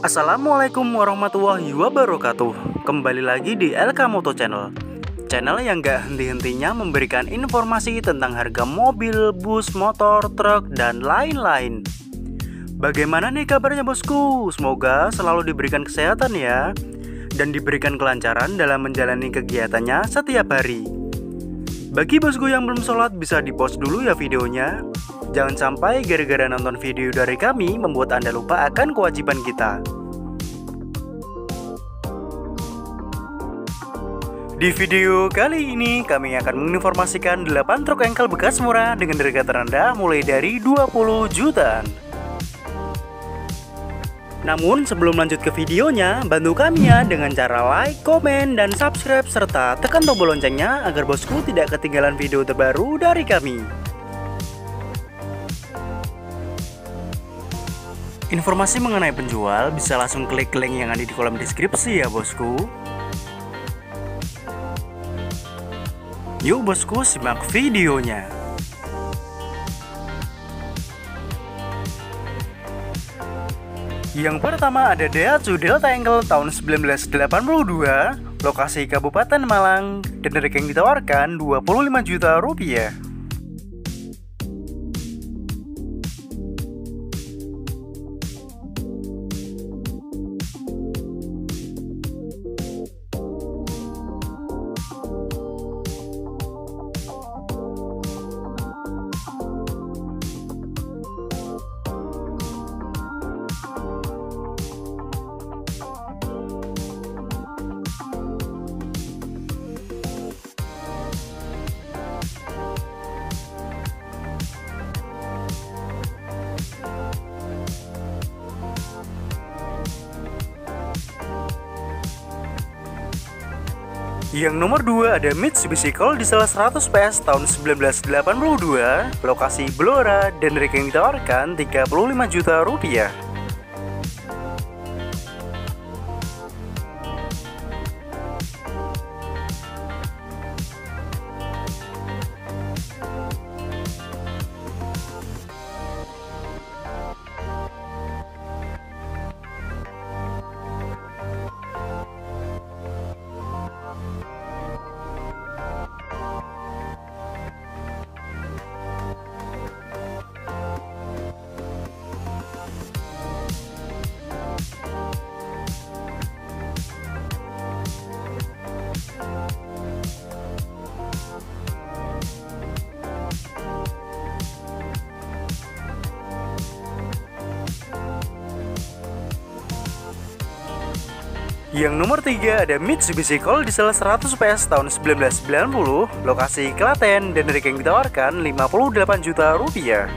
Assalamualaikum warahmatullahi wabarakatuh. Kembali lagi di LK Moto Channel. Channel yang gak henti-hentinya memberikan informasi tentang harga mobil, bus, motor, truk, dan lain-lain. Bagaimana nih kabarnya bosku? Semoga selalu diberikan kesehatan ya Dan diberikan kelancaran dalam menjalani kegiatannya setiap hari. Bagi bosku yang belum sholat bisa di post dulu ya videonya Jangan sampai gara-gara nonton video dari kami membuat Anda lupa akan kewajiban kita. Di video kali ini kami akan menginformasikan 8 truk engkel bekas murah dengan harga terendah mulai dari 20 jutaan. Namun sebelum lanjut ke videonya, bantu kami ya dengan cara like, komen, dan subscribe serta tekan tombol loncengnya agar bosku tidak ketinggalan video terbaru dari kami. Informasi mengenai penjual bisa langsung klik link yang ada di kolom deskripsi ya bosku. Yuk bosku simak videonya. Yang pertama ada Daihatsu Delta Angle tahun 1982, lokasi Kabupaten Malang, dan harga yang ditawarkan 25 juta rupiah. Yang nomor 2 ada Mitsubishi Colt Diesel 100 PS tahun 1982, lokasi Blora dan harga yang ditawarkan 35 juta rupiah. Yang nomor 3 ada Mitsubishi Colt Diesel 100 PS tahun 1990, lokasi Klaten dan harga yang ditawarkan 58 juta rupiah.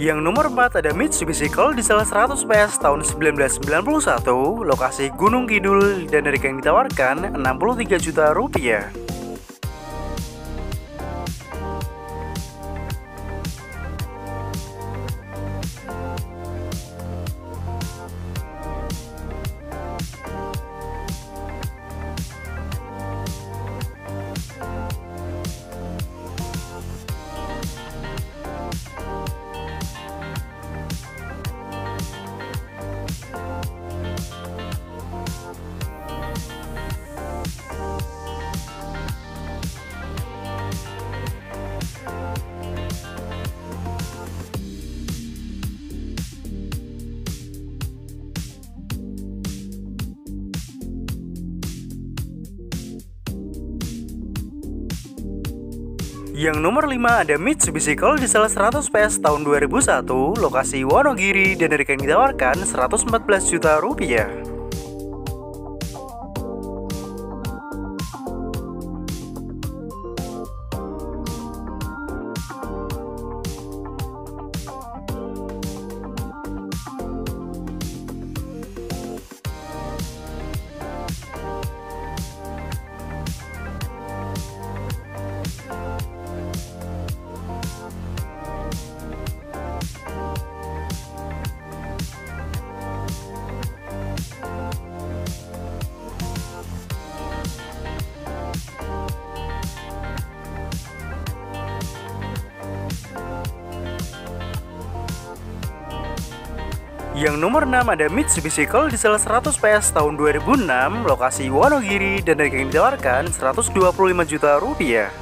Yang nomor 4 ada Mitsubishi Colt Diesel 100 PS tahun 1991, lokasi Gunung Kidul dan harga yang ditawarkan 63 juta rupiah. Yang nomor 5 ada Mitsubishi Colt Diesel 100 PS tahun 2001, lokasi Wonogiri dan harga yang ditawarkan 114 juta rupiah. Yang nomor 6 ada Mitsubishi Colt Diesel 100 PS tahun 2006, lokasi Wonogiri dan harga yang ditawarkan 125 juta rupiah.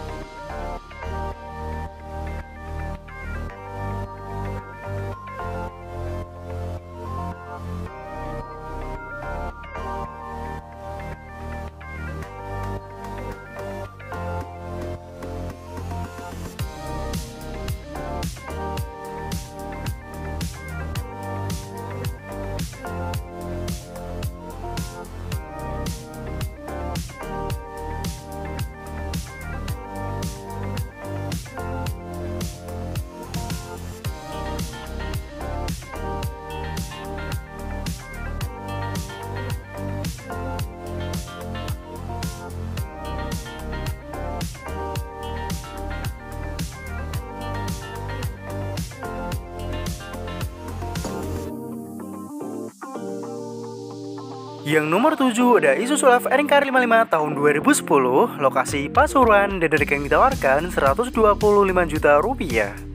Yang nomor 7 ada Isuzu FNK 55 tahun 2010, lokasi Pasuruan dan harga yang ditawarkan 125 juta rupiah.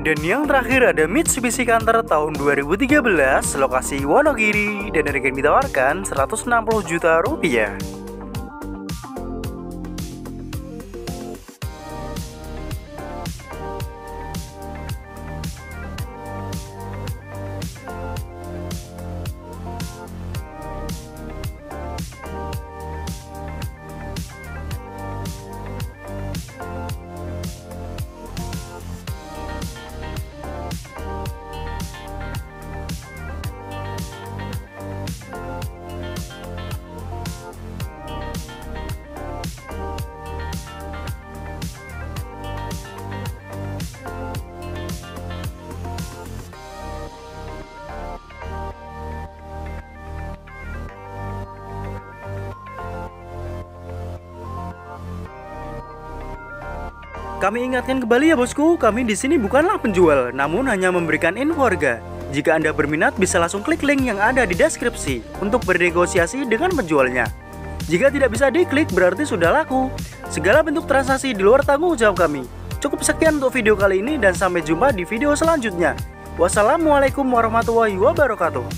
Dan yang terakhir ada Mitsubishi Canter tahun 2013, lokasi Wonogiri dan harga yang ditawarkan 160 juta rupiah. Kami ingatkan kembali ya bosku, kami di sini bukanlah penjual, namun hanya memberikan info harga. Jika Anda berminat bisa langsung klik link yang ada di deskripsi untuk bernegosiasi dengan penjualnya. Jika tidak bisa diklik berarti sudah laku. Segala bentuk transaksi di luar tanggung jawab kami. Cukup sekian untuk video kali ini dan sampai jumpa di video selanjutnya. Wassalamualaikum warahmatullahi wabarakatuh.